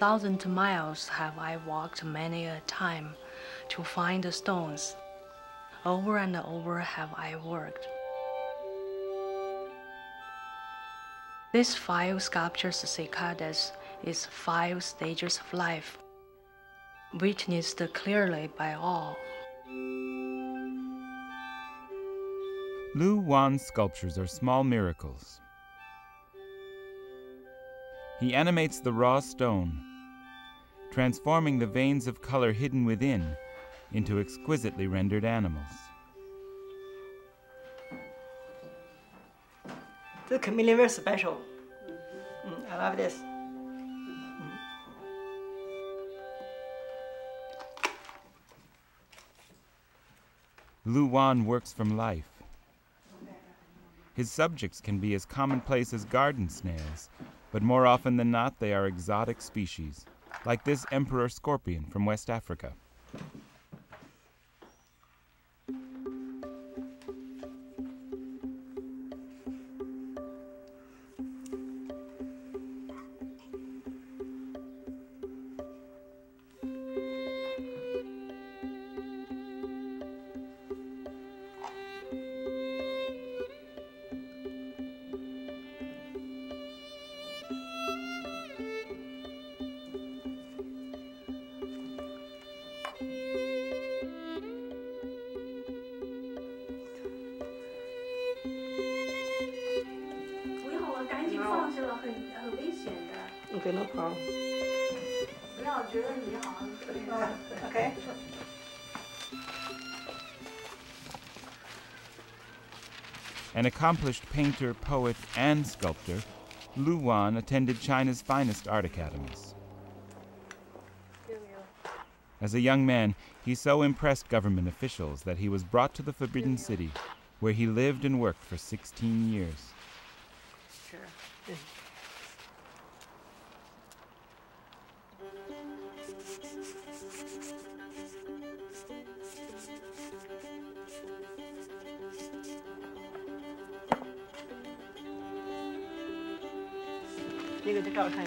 thousand miles have I walked many a time to find the stones. Over and over have I worked. This five sculptures cicadas is five stages of life, witnessed clearly by all. Lu Huan's sculptures are small miracles. He animates the raw stone, transforming the veins of color hidden within into exquisitely rendered animals. This chameleon very special. Mm, I love this. Lu Huan works from life. His subjects can be as commonplace as garden snails, but more often than not, they are exotic species, like this emperor scorpion from West Africa. an accomplished painter, poet, and sculptor, Lu Huan attended China's finest art academies. As a young man, he so impressed government officials that he was brought to the Forbidden City, where he lived and worked for 16 years. Sure. 这个就照着看。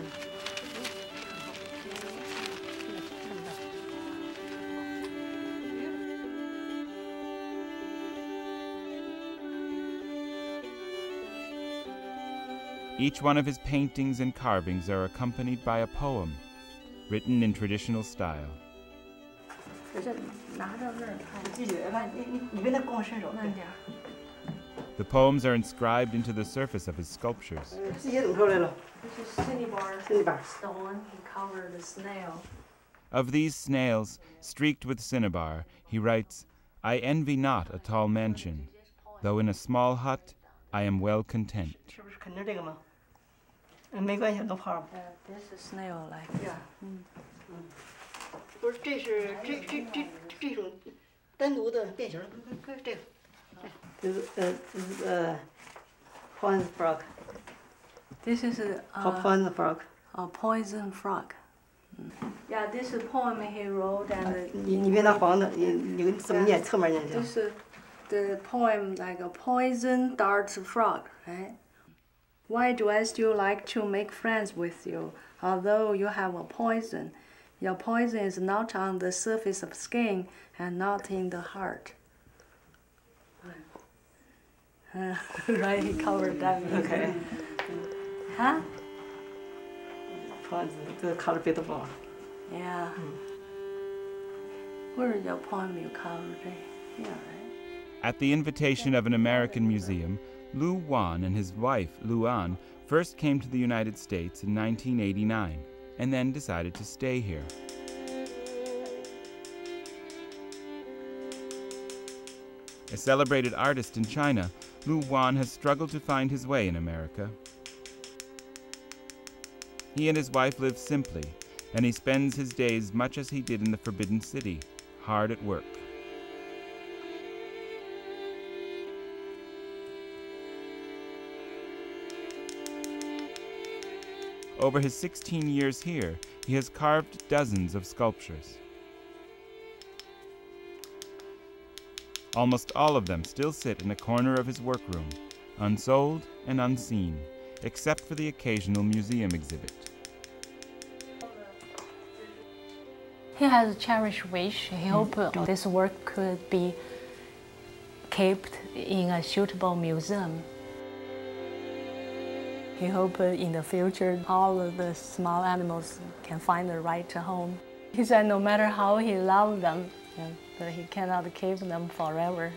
Each one of his paintings and carvings are accompanied by a poem, written in traditional style. 可是拿到这儿看，记住，慢，你你你别那光伸手。慢点儿。 The poems are inscribed into the surface of his sculptures. two stolen and covered a snail. Of these snails, streaked with cinnabar, he writes, I envy not a tall mansion, though in a small hut I am well content. Uh, this is snail like. Yeah. Mm. Mm. This is uh, Hornsbrook. This is a, uh, poison frog。 a poison frog. Yeah, this is poem he wrote and 你你别拿黄的，你你怎么念？侧面念去。 this is the poem like a poison dart frog, right? Why do I still like to make friends with you, although you have a poison? Your poison is not on the surface of skin and not in the heart. Uh, right, he covered that. OK。 Huh? poison，这个 color beautiful。Yeah. Where is your poem you covered? Eh? Yeah, right. At the invitation of an American museum, Lu Huan and his wife, Luan, first came to the United States in 1989 and then decided to stay here. A celebrated artist in China, Lu Huan has struggled to find his way in America. He and his wife live simply, and he spends his days much as he did in the Forbidden City, hard at work. Over his 16 years here, he has carved dozens of sculptures. Almost all of them still sit in a corner of his workroom, unsold and unseen, except for the occasional museum exhibit. He has a cherished wish. He mm. hopes this work could be kept in a suitable museum. He hopes in the future all of the small animals can find the right home. He said no matter how he loved them, but he cannot keep them forever.